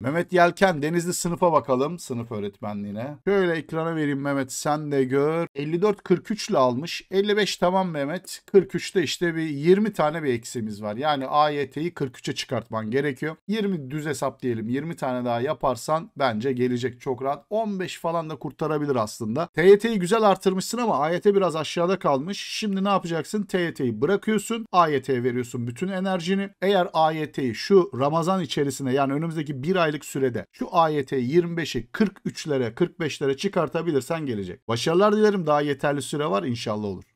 Mehmet Yelken Denizli sınıfa bakalım. Sınıf öğretmenliğine. Şöyle ekrana vereyim Mehmet sen de gör. 54-43 ile almış. 55 tamam Mehmet. 43'te işte bir 20 tane bir eksiğimiz var. Yani AYT'yi 43'e çıkartman gerekiyor. 20 düz hesap diyelim. 20 tane daha yaparsan bence gelecek çok rahat. 15 falan da kurtarabilir aslında. TYT'yi güzel artırmışsın ama AYT biraz aşağıda kalmış. Şimdi ne yapacaksın? TYT'yi bırakıyorsun. AYT'ye veriyorsun bütün enerjini. Eğer AYT'yi şu Ramazan içerisinde yani önümüzdeki bir aylık sürede şu AYT'yi 25'i 43'lere 45'lere çıkartabilirsen gelecek. Başarılar dilerim. Daha yeterli süre var. İnşallah olur.